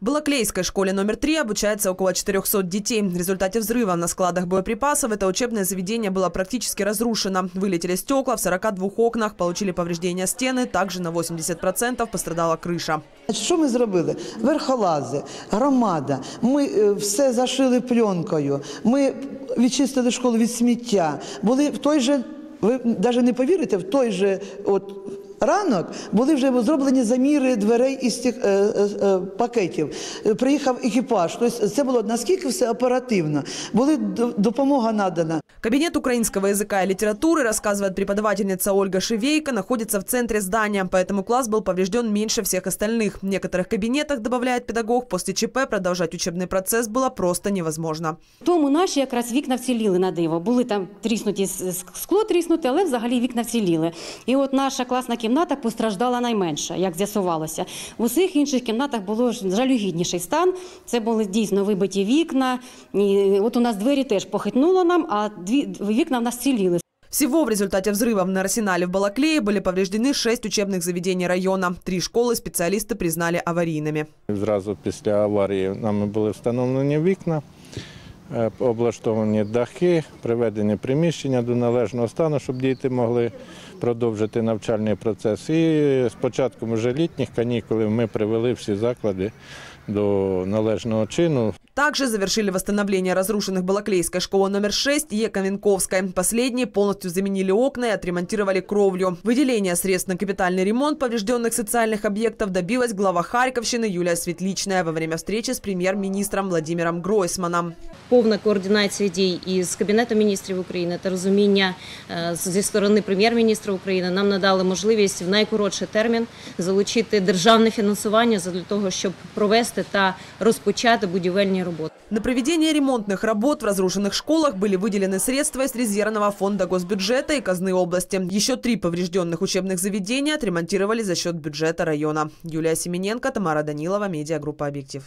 В Балаклейской школе номер три обучается около 400 детей. В результате взрыва на складах боеприпасов это учебное заведение было практически разрушено. Вылетели стекла в 42 окнах, получили повреждения стены, также на 80% пострадала крыша. Що ми зробили? Верхолази, громада. Ми е, все зашили пленкою. Ми відчистили школу від сміття. Були в той же, ви навіть не повірите, в той же от. Ранок були вже зроблені заміри дверей із тих е, е, е, пакетів. Е, Приїхав екіпаж. Тобто це було наскільки все оперативно. Були д- допомога надана. Кабинет украинского языка и литературы, рассказывает преподавательница Ольга Шевейко, находится в центре здания, поэтому класс был поврежден меньше всех остальных. В некоторых кабинетах, добавляет педагог, после ЧП продолжать учебный процесс было просто невозможно. Тому наші якраз вікна вціліли на диво. Були там тріснуті с- с- скло тріснуте, але взагалі вікна вціліли. І от наша класна кімната постраждала найменше, як з'ясувалося. В усіх інших кімнатах було ж жалюгідніший стан. Це були дійсно вибиті вікна. І от у нас двері теж похитнуло нам, а дві вікна в нас ціліли. Всего в результате взрывов на арсенале в Балаклее были повреждены шесть учебных заведений района. Три школы специалисты признали аварийными. Зразу після аварії нами були встановлені вікна, е, облаштовані дахи, приведені приміщення до належного стану, щоб діти могли продовжити навчальний процес. І з початком вже літніх канікул ми привели всі заклади до належного чину. Также завершили восстановление разрушенных Балаклейской школы номер 6 и Ековенковской. Последние полностью заменили окна и отремонтировали кровлю. Выделение средств на капитальный ремонт поврежденных социальных объектов добилась глава Харьковщины Юлия Светличная во время встречи с премьер-министром Владимиром Гройсманом. повна координація дій із Кабінетом міністрів України та розуміння е, зі сторони прем'єр-міністра України нам надали можливість в найкоротший термін залучити державне фінансування для того, щоб провести та розпочати будівельні роботи. На проведение ремонтных работ в разрушенных школах были выделены средства из резервного фонда госбюджета и казны области. Еще три поврежденных учебных заведения отремонтировали за счет бюджета района. Юлия Семененко, Тамара Данилова, медиагруппа «Объектив».